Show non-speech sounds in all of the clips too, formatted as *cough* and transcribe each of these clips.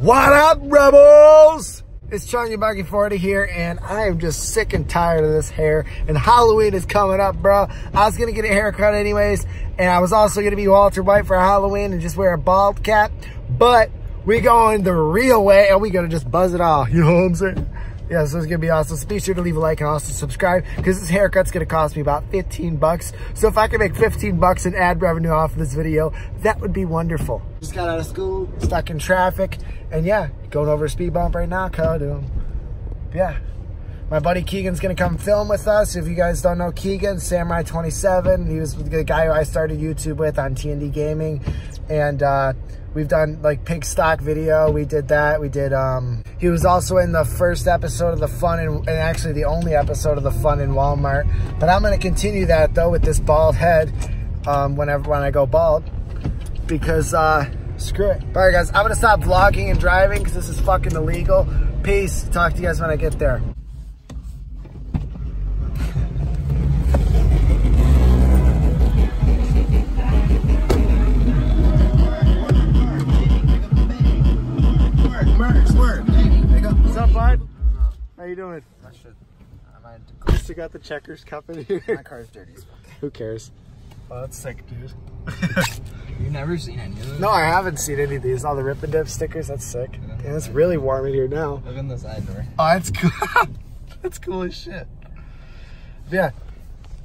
What up, rebels? It's Chunkey Monkey 40 here, and I am just sick and tired of this hair. And Halloween is coming up, bro. I was gonna get a haircut anyways, and I was also gonna be Walter White for Halloween and just wear a bald cap. But we going the real way, and we gonna just buzz it off. *laughs* You know what I'm saying? Yeah, so it's gonna be awesome. So be sure to leave a like and also subscribe because this haircut's gonna cost me about 15 bucks. So if I can make 15 bucks in ad revenue off of this video, that would be wonderful. Just got out of school, stuck in traffic, and yeah, going over a speed bump right now, cut. Yeah. My buddy Keegan's gonna come film with us. If you guys don't know Keegan, Samurai27. He was the guy who I started YouTube with on TND Gaming. And uh, we've done like pig stock video. We did that. We did, um, he was also in the first episode of the fun and, and actually the only episode of the fun in Walmart. But I'm gonna continue that though with this bald head um, whenever, when I go bald. Because, uh, screw it. All right guys, I'm gonna stop vlogging and driving because this is fucking illegal. Peace. Talk to you guys when I get there. How you doing? I should. I might. You still got the checkers cup in here? My car's dirty. Who cares? Oh, that's sick, dude. *laughs* You've never seen any of those? no, I haven't seen any of these. All the RIPNDIP stickers. That's sick. And it's really warm in here now. Look on the side door. Oh, that's *laughs* cool. that's cool as shit. Yeah.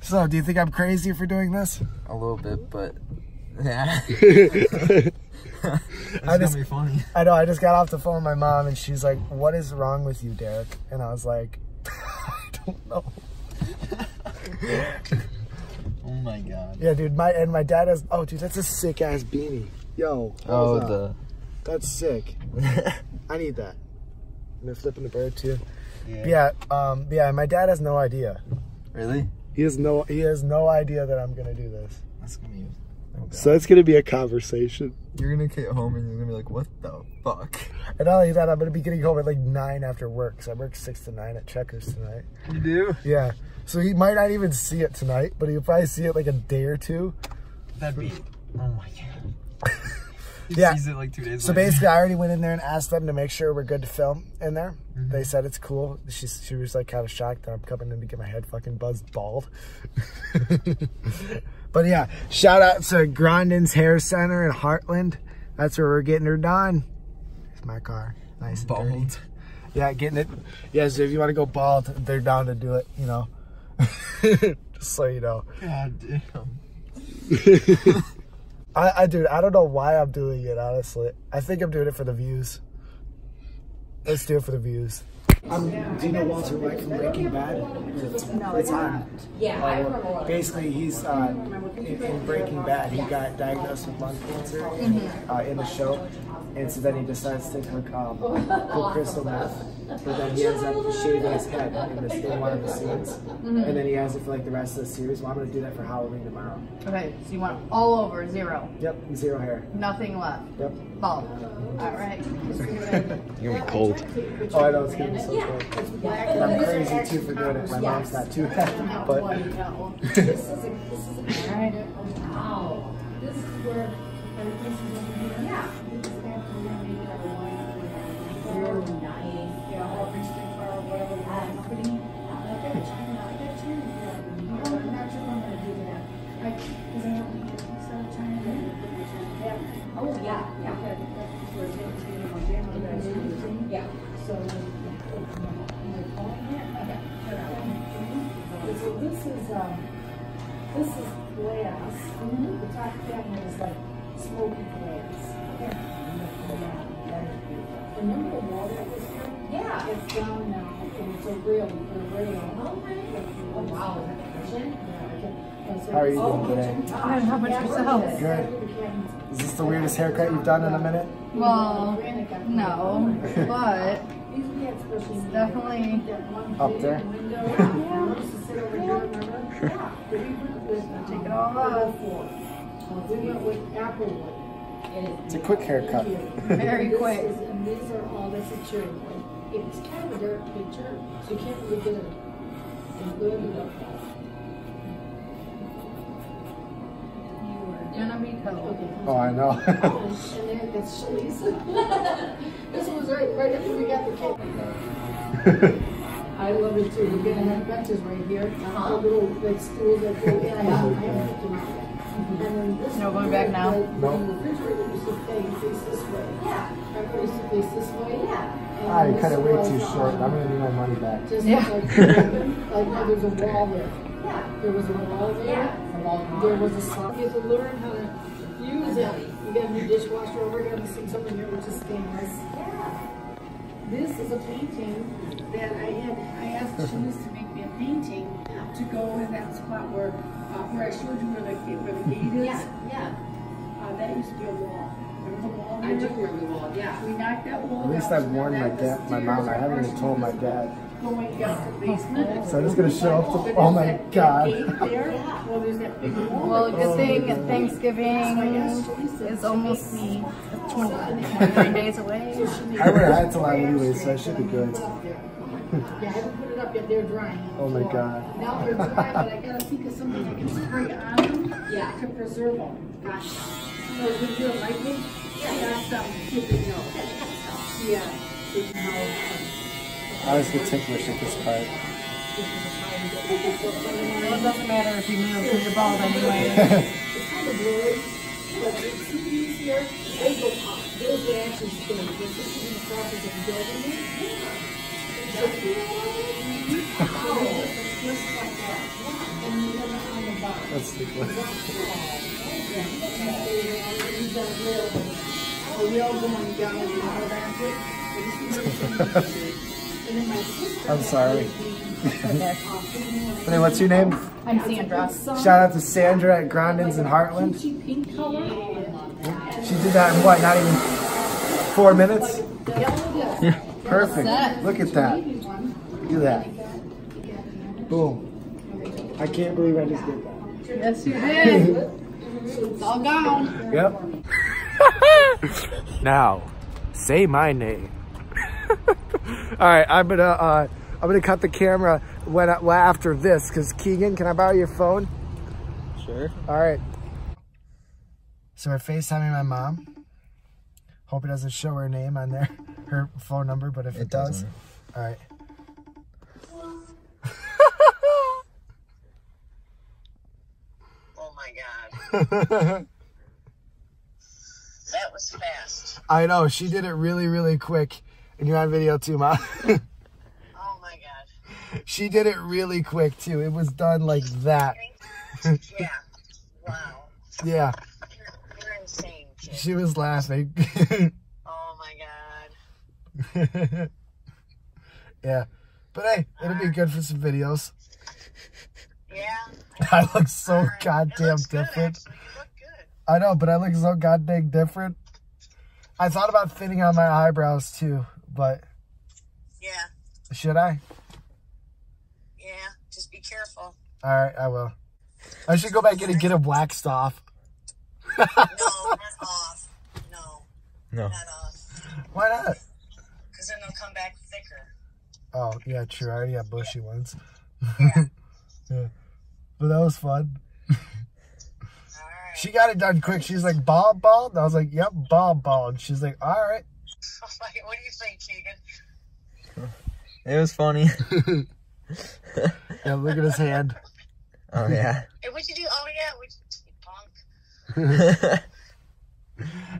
So, do you think I'm crazy for doing this? A little bit, but yeah. *laughs* I just- gonna be funny. I know. I just got off the phone with my mom, and she's like, "What is wrong with you, Derek?" And I was like, *laughs* "I don't know." *laughs* Oh my god. Yeah, dude. My and my dad has. Oh, dude, that's a sick ass beanie. Yo. Oh, hold up. the. That's sick. *laughs* I need that. And they're flipping the bird too. Yeah. Yeah. Um. Yeah. My dad has no idea. Really? He has no. He has no idea that I'm gonna do this. That's gonna be. Oh. So it's gonna be a conversation. you're gonna get home and you're gonna be like, what the fuck? And not only that, I'm gonna be getting home at like nine after work. So I work six to nine at Checkers tonight. You do? Yeah. So he might not even see it tonight, but he'll probably see it like a day or two. That'd be. Oh my god. *laughs* Yeah. like So later. basically, I already went in there and asked them to make sure we're good to film in there. Mm-hmm. They said it's cool. She she was like kind of shocked that I'm coming in to get my head fucking buzzed bald. *laughs* but yeah, shout out to Grondin's Hair Center in Hartland. That's where we're getting her done. It's my car, nice and dirty. bald. Yeah, getting it. Yeah, so if you want to go bald, they're down to do it. You know, *laughs* just so you know. God damn. *laughs* I, I dude, I don't know why I'm doing it. Honestly, I think I'm doing it for the views. Let's do it for the views. Um, do you know Walter White from Breaking Bad? No, it's on. Yeah, I remember what Basically, he's uh, in, in Breaking Bad. He got diagnosed with lung cancer uh, in the show, and so then he decides to take um, cool crystal meth. But then he ends up shaving his head in, this, in one of the scenes, and then he has it for like the rest of the series. Well, I'm gonna do that for Halloween tomorrow. Okay, so you want all over zero, Yep, zero hair. nothing left. Yep. Bald. All right. *laughs* You're gonna be cold. Oh, I know it's gonna be so cool. And I'm crazy too for doing it. My mom's not too happy, but All right. Oh, It's down now, and it's a rail, a rail. Oh, wow. how are you oh, doing today? Good, how about yourself? Good. Is this the weirdest haircut you've done in a minute? Well, no, but it's definitely Up there? take it all off. We went with applewood. It's a quick haircut. Very quick. And *laughs* these are all, that's a cherry wood. It's kind of a dark picture, so you can't really get a, a good look. You were gonna be cold. Okay. Oh, I know. *laughs* And there, that's Shelley's. *laughs* This was right, right after we got the camera. *laughs* I love it too. We're gonna have benches right here, uh, little like stools that go in. I have, I have it. And then this. No going back now? like, The refrigerator used to face face this way. Yeah. Everybody used to face this way. Yeah. I cut it way too short. I'm gonna need my money back. Just Yeah. like, open, *laughs* like there's a wall there. There was a wall there. There was a slot. You have to learn how to use it. You got a new dishwasher over here, this thing something here which is stainless. This is a painting that I had, I asked Shanice to make me a painting to go in that spot where, uh, where I showed you where the, where the gate is. Yeah, Uh, that used to be a wall. There was a wall I do there. remember the wall, yeah. We knocked that wall At least I've warned my the dad, my mom. I haven't even told my dad. Going down the basement. So I'm just gonna show up But to. Oh my that- that god. Well, there's that big *laughs* wall. Well, good thing oh. Thanksgiving oh is almost *laughs* 29 days away. *laughs* I wear hats a lot anyway, so I should be good. Yeah, I haven't put it up yet, they're drying. Oh my god. Now they're dry, but I gotta think of something I can spray on them. Yeah. To preserve them. Gotcha. So if you like me, I got some, keep. Yeah. So you I always get ticklish at this part. Well, it doesn't matter if you move because you're bald anyway. *laughs* It's kind of blurry, but you see these here, they go up. Those are actually stay, but this is in the process of building it. So, so they just like that. And you have it on the bottom. That's ticklish. A rail going down and out of that. And then my sister. I'm sorry. *laughs* Hey, what's your name? I'm Sandra. Shout out to Sandra at Grondins in Hartland. Peachy pink color. She did that in what? Not even four minutes. Yeah. Perfect. Look at that. Look at that. Boom. I can't believe I just did that. Yes, you did. It's all gone. Yep. *laughs* now, say my name. *laughs* All right, I'm gonna uh, I'm gonna cut the camera when I, well, after this because Keegan, can I borrow your phone? Sure. All right. So we're FaceTiming my mom. Hope it doesn't show her name on there, *laughs* her phone number, but if it, It does, doesn't. all right. Oh my god. That was fast. I know she did it really, really quick, and you're on video too, mom. *laughs* Oh my god. she did it really quick too. It was done like that. Yeah. Wow. Yeah, You're, you're insane, kid. she was laughing. *laughs* Oh my god. *laughs* yeah, but hey, it'll be uh, good for some videos. Yeah. I look so Alright. It goddamn looks different. actually. You look good. I know, but I look so goddamn different. I thought about thinning out my eyebrows too, but Yeah. should I? Yeah. Just be careful. All right, I will. I should go back in and get them waxed off. No, not *laughs* off. No, No. not off. Why not? Because then they'll come back thicker. Oh, yeah, true. I already got bushy ones. Yeah. *laughs* Yeah. But that was fun. Alright. She got it done quick. She's like, bald, bald? And I was like, yep, bald, bald. She's like, all right. *laughs* what do you think, Keegan? It was funny. *laughs* *laughs* Yeah, look at his hand. oh yeah. Hey, what'd you do? Oh yeah, what'd you punk?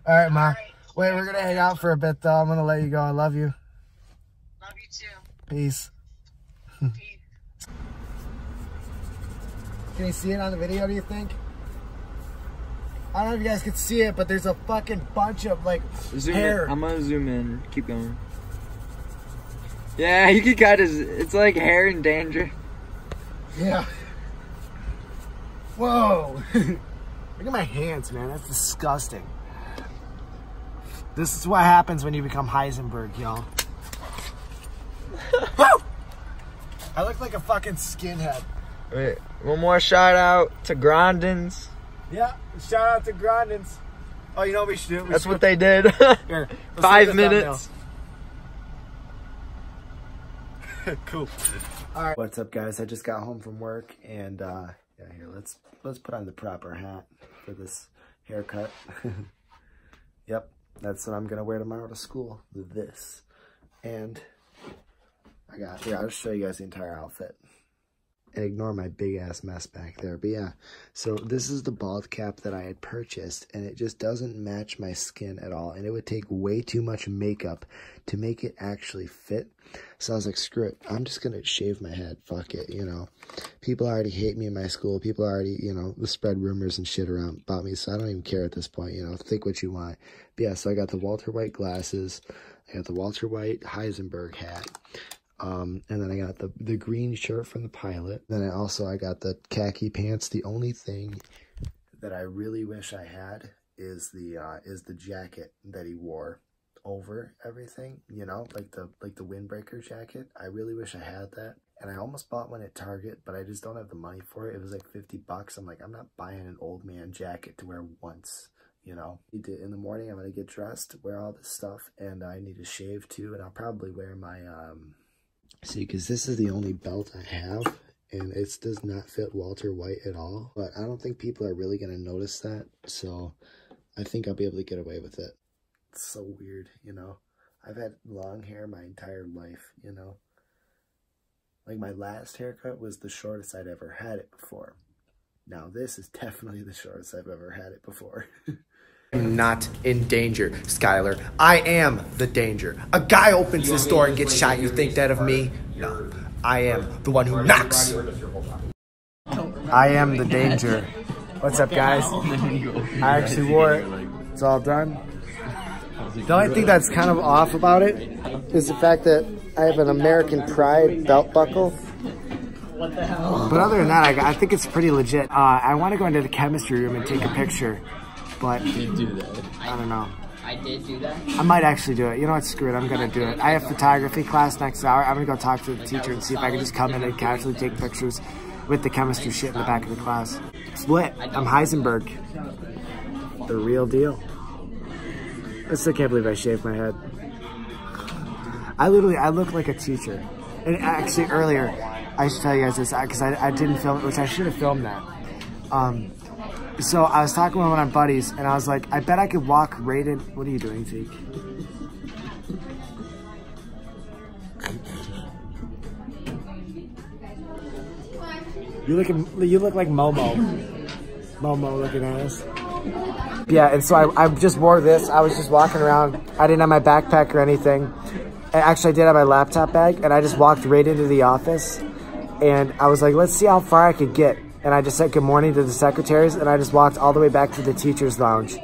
All right, Ma. Alright. Wait, we're going to hang out for a bit, though. I'm going to let you go. I love you. Love you too. Peace. Peace. Can you see it on the video, do you think? I don't know if you guys can see it, but there's a fucking bunch of, like, Zoom hair. in. I'm gonna zoom in. Keep going. Yeah, you can cut his. It's like hair in danger. Yeah. Whoa. *laughs* Look at my hands, man. That's disgusting. This is what happens when you become Heisenberg, y'all. *laughs* I look like a fucking skinhead. Wait, one more shout out to Grondins. Yeah, shout out to Grondins. Oh, you know what we should do? We That's should- what they did. *laughs* Here, *laughs* Five look at the minutes. *laughs* cool. All right. What's up, guys? I just got home from work, and uh, yeah, here let's let's put on the proper hat for this haircut. yep, that's what I'm gonna wear tomorrow to school. This, And I got here. I'll just show you guys the entire outfit. And ignore my big ass mess back there. But yeah, so this is the bald cap that I had purchased, and it just doesn't match my skin at all. And it would take way too much makeup to make it actually fit. So I was like, screw it. I'm just going to shave my head. Fuck it, you know. People already hate me in my school. People already, you know, spread rumors and shit around about me. So I don't even care at this point, you know. Think what you want. But yeah, so I got the Walter White glasses. I got the Walter White Heisenberg hat. Um, and then I got the, the green shirt from the pilot. Then I also, I got the khaki pants. The only thing that I really wish I had is the, uh, is the jacket that he wore over everything, you know, like the, like the windbreaker jacket. I really wish I had that. And I almost bought one at Target, but I just don't have the money for it. It was like 50 bucks. I'm like, I'm not buying an old man jacket to wear once you know in the morning i'm gonna get dressed wear all this stuff and i need to shave too and i'll probably wear my um See, because this is the only belt I have, and it does not fit Walter White at all. But I don't think people are really going to notice that, so I think I'll be able to get away with it. It's so weird, you know? I've had long hair my entire life, you know? Like, my last haircut was the shortest I'd ever had it before. Now, this is definitely the shortest I've ever had it before. *laughs* not in danger, Skyler. I am the danger. A guy opens his door and gets shot. You think that of me? No. I am the one who knocks. I am the danger. What's up, guys? I actually wore it. It's all done. The only thing that's kind of off about it is the fact that I have an American Pride belt buckle. But other than that, I, I think it's pretty legit. Uh, I want to go into the chemistry room and take a picture but do that. I don't know. I did do that. I might actually do it. You know what? Screw it. I'm gonna do it. I have photography class next hour. I'm gonna go talk to the teacher and see if I can just come in and casually take pictures with the chemistry shit in the back of the class. Split. I'm Heisenberg. The real deal. I still can't believe I shaved my head. I literally, I look like a teacher. And actually, earlier, I should tell you guys this because I, I didn't film it, which I should have filmed that. Um, so I was talking with one of my buddies, and I was like, I bet I could walk right in. What are you doing, Zeke? You look, you look like Momo. Momo looking ass. Yeah, and so I, I just wore this. I was just walking around. I didn't have my backpack or anything. Actually, I did have my laptop bag, and I just walked right into the office. And I was like, let's see how far I could get and I just said good morning to the secretaries and I just walked all the way back to the teacher's lounge.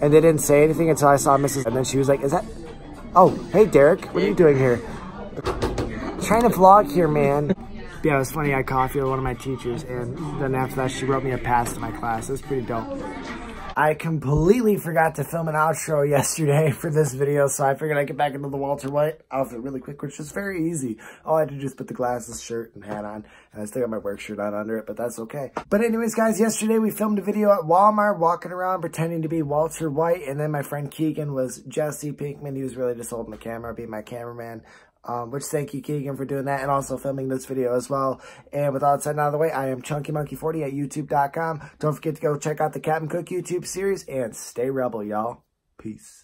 And they didn't say anything until I saw Mrs. And then she was like, is that, oh, hey Derek, what are you doing here? trying to vlog here, man. yeah, it was funny. I coffee with one of my teachers and then after that she wrote me a pass to my class. It was pretty dope. I completely forgot to film an outro yesterday *laughs* for this video, so I figured I'd get back into the Walter White outfit really quick, which is very easy. All I had to do is put the glasses, shirt, and hat on, and I still got my work shirt on under it, but that's okay. But anyways, guys, yesterday we filmed a video at Walmart, walking around pretending to be Walter White, and then my friend Keegan was Jesse Pinkman. He was really just holding the camera, being my cameraman. Um, which thank you, Keegan, for doing that and also filming this video as well. And with all that said out of the way, I am Chunkey Monkey 40 at YouTube.com. Don't forget to go check out the Cap'n Cook YouTube series and stay rebel, y'all. Peace.